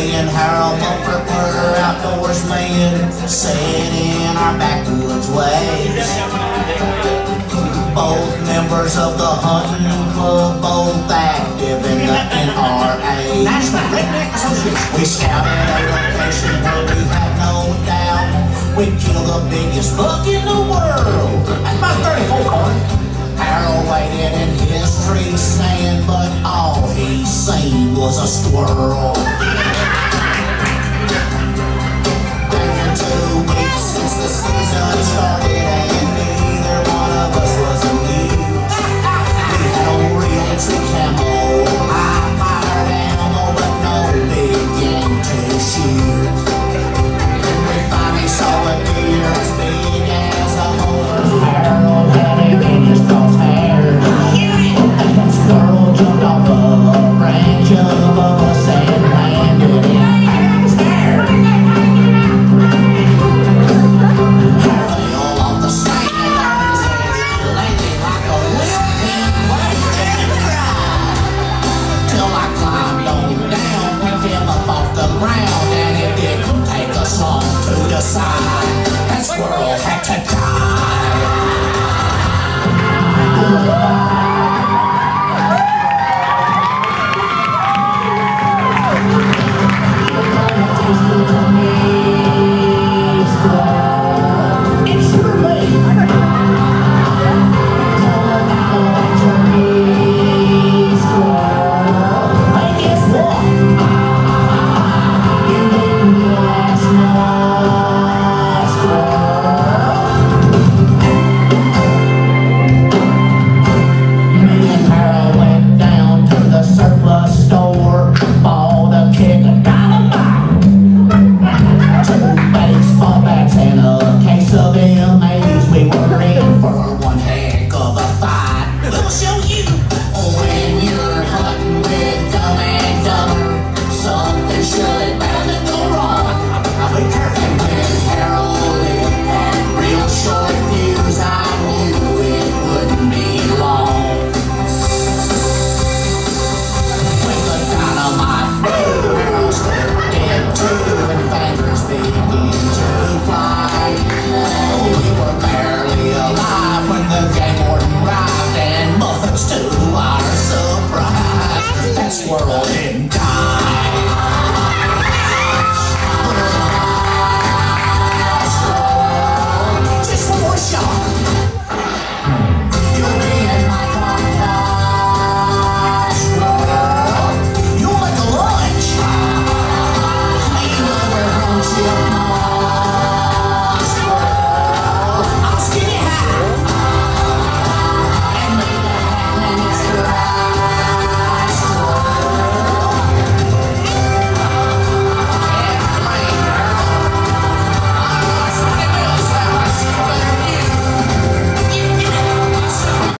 man Harold Mumford put her outdoors man Set in our backwoods ways. Both members of the hunting club Both active in the NRA We scouted a location where we had no doubt We'd kill the biggest buck in the world. That's my 34 point Harold waited in his tree stand But all he seen was a squirrel. around and it did come take us home to the side. bye